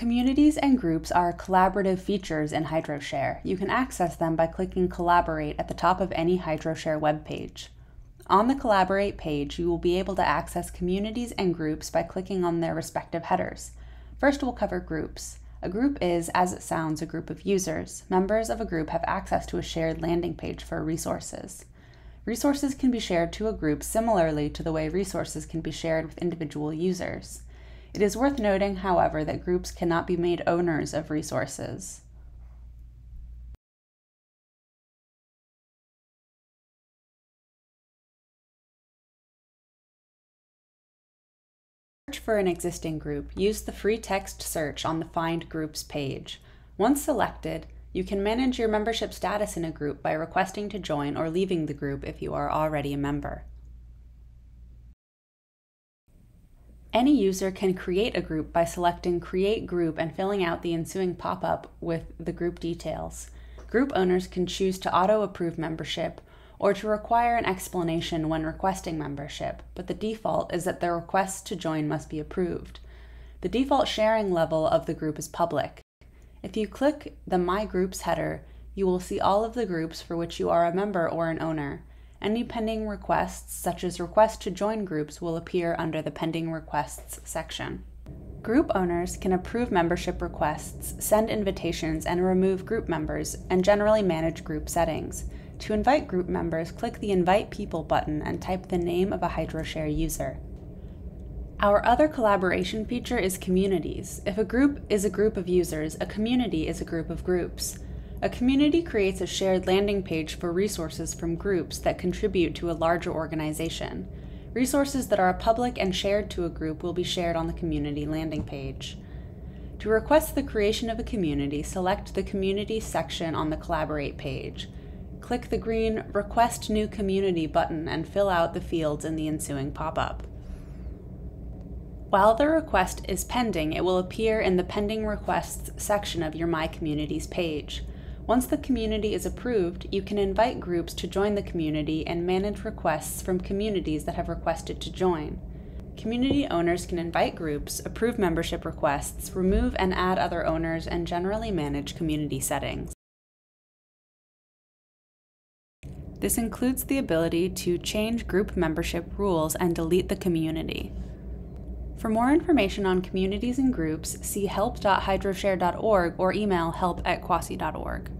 Communities and groups are collaborative features in HydroShare. You can access them by clicking Collaborate at the top of any HydroShare webpage. On the Collaborate page, you will be able to access communities and groups by clicking on their respective headers. First, we'll cover groups. A group is, as it sounds, a group of users. Members of a group have access to a shared landing page for resources. Resources can be shared to a group similarly to the way resources can be shared with individual users. It is worth noting, however, that groups cannot be made owners of resources. Search for an existing group. Use the free text search on the Find Groups page. Once selected, you can manage your membership status in a group by requesting to join or leaving the group if you are already a member. Any user can create a group by selecting Create Group and filling out the ensuing pop-up with the group details. Group owners can choose to auto-approve membership or to require an explanation when requesting membership, but the default is that the request to join must be approved. The default sharing level of the group is public. If you click the My Groups header, you will see all of the groups for which you are a member or an owner. Any pending requests, such as requests to join groups, will appear under the Pending Requests section. Group owners can approve membership requests, send invitations, and remove group members, and generally manage group settings. To invite group members, click the Invite People button and type the name of a HydroShare user. Our other collaboration feature is communities. If a group is a group of users, a community is a group of groups. A community creates a shared landing page for resources from groups that contribute to a larger organization. Resources that are public and shared to a group will be shared on the community landing page. To request the creation of a community, select the Community section on the Collaborate page. Click the green Request New Community button and fill out the fields in the ensuing pop-up. While the request is pending, it will appear in the Pending Requests section of your My Communities page. Once the community is approved, you can invite groups to join the community and manage requests from communities that have requested to join. Community owners can invite groups, approve membership requests, remove and add other owners, and generally manage community settings. This includes the ability to change group membership rules and delete the community. For more information on communities and groups, see help.hydroshare.org or email help at cuahsi.org.